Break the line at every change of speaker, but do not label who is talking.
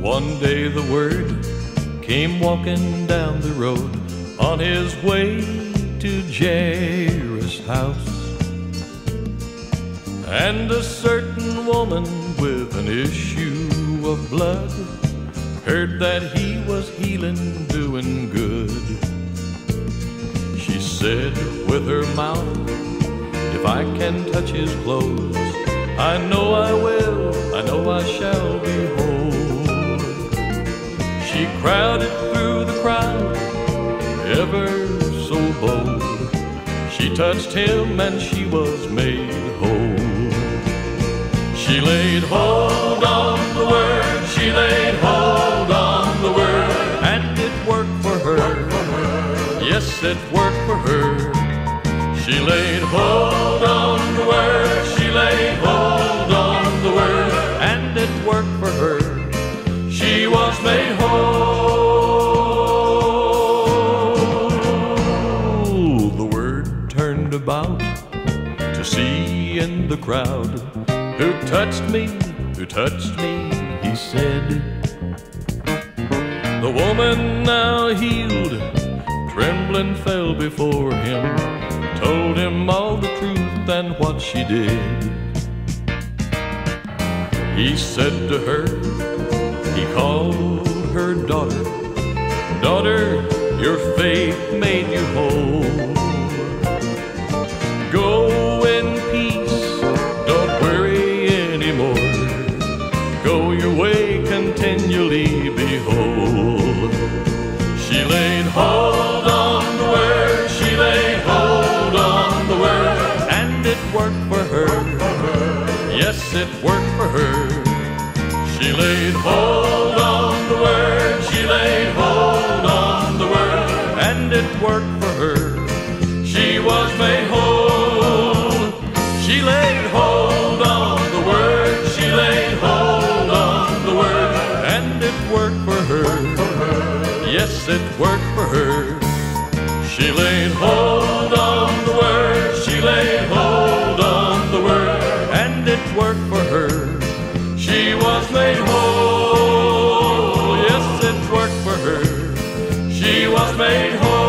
One day the word came walking down the road on his way to Jairus' house. And a certain woman with an issue of blood heard that he was healing, doing good. She said with her mouth, If I can touch his clothes, I know I will, crowded through the crowd, ever so bold. She touched him and she was made whole. She laid hold on the word, she laid hold on the word, and it worked for her. Yes, it worked for her. She laid hold on the word, she laid hold on the word, and it worked for her. She was made whole. See in the crowd who touched me, who touched me, he said. The woman now healed, trembling fell before him, told him all the truth and what she did. He said to her, he called her daughter, Daughter, your faith made you whole. Worked for her. Yes, it worked for her. She laid hold on the word, she laid hold on the word, and it worked for her. She was made whole. She laid hold on the word, she laid hold on the word, and it worked for her. Yes, it worked for her. She laid hold made whole.